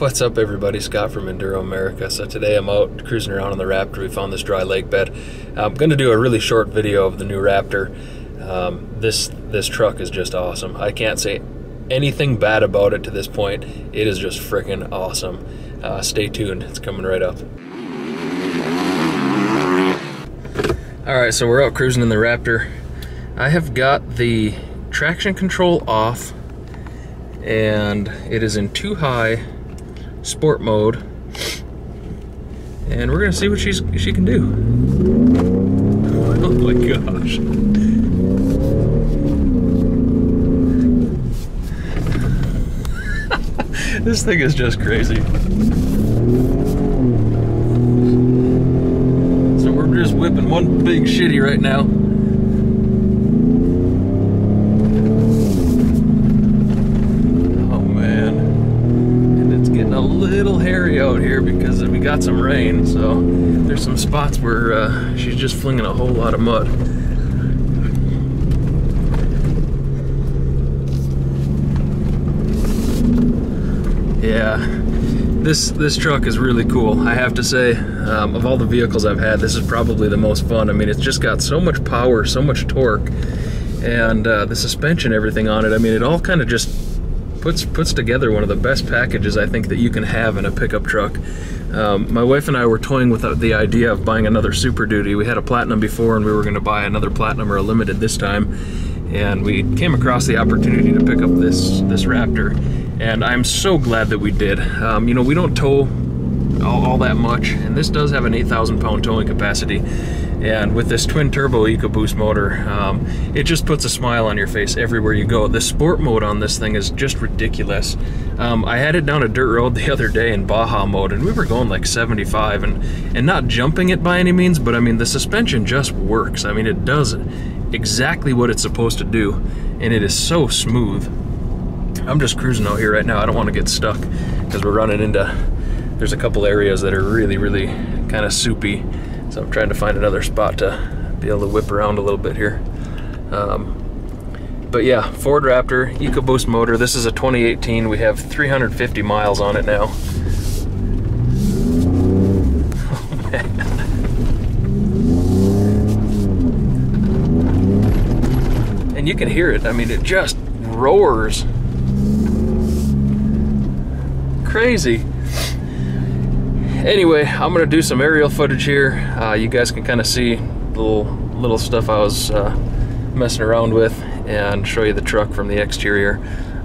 What's up everybody, Scott from Enduro America. So today I'm out cruising around on the Raptor. We found this dry lake bed. I'm going to do a really short video of the new Raptor. Um, this, this truck is just awesome. I can't say anything bad about it to this point. It is just freaking awesome. Uh, stay tuned, it's coming right up. Alright, so we're out cruising in the Raptor. I have got the traction control off and it is in two high sport mode. And we're gonna see what she's she can do. Oh my gosh. this thing is just crazy. So we're just whipping one big shitty right now. Out here because we got some rain, so there's some spots where uh, she's just flinging a whole lot of mud. Yeah, this this truck is really cool. I have to say, um, of all the vehicles I've had, this is probably the most fun. I mean, it's just got so much power, so much torque, and uh, the suspension, everything on it. I mean, it all kind of just puts puts together one of the best packages I think that you can have in a pickup truck. Um, my wife and I were toying with the idea of buying another Super Duty. We had a Platinum before and we were going to buy another Platinum or a Limited this time. And we came across the opportunity to pick up this, this Raptor. And I'm so glad that we did. Um, you know, we don't tow all, all that much, and this does have an 8,000 pound towing capacity. And with this twin turbo EcoBoost motor, um, it just puts a smile on your face everywhere you go. The sport mode on this thing is just ridiculous. Um, I had it down a dirt road the other day in Baja mode and we were going like 75 and, and not jumping it by any means, but I mean, the suspension just works. I mean, it does exactly what it's supposed to do and it is so smooth. I'm just cruising out here right now. I don't want to get stuck because we're running into, there's a couple areas that are really, really kind of soupy so I'm trying to find another spot to be able to whip around a little bit here. Um, but yeah, Ford Raptor, EcoBoost motor. This is a 2018. We have 350 miles on it now. And you can hear it. I mean, it just roars. Crazy anyway, I'm gonna do some aerial footage here. Uh, you guys can kind of see little little stuff I was uh, messing around with and show you the truck from the exterior.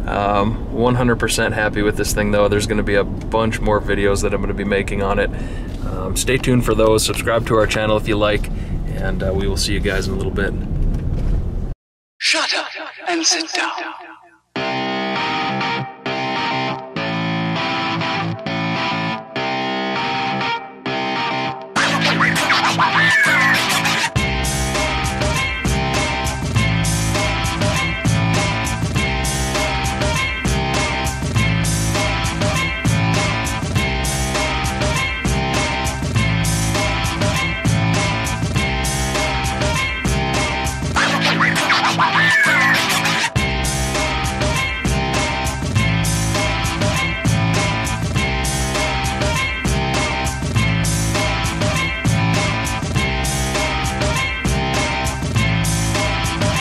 100% um, happy with this thing though. There's gonna be a bunch more videos that I'm gonna be making on it. Um, stay tuned for those. Subscribe to our channel if you like, and uh, we will see you guys in a little bit. Shut up and sit down.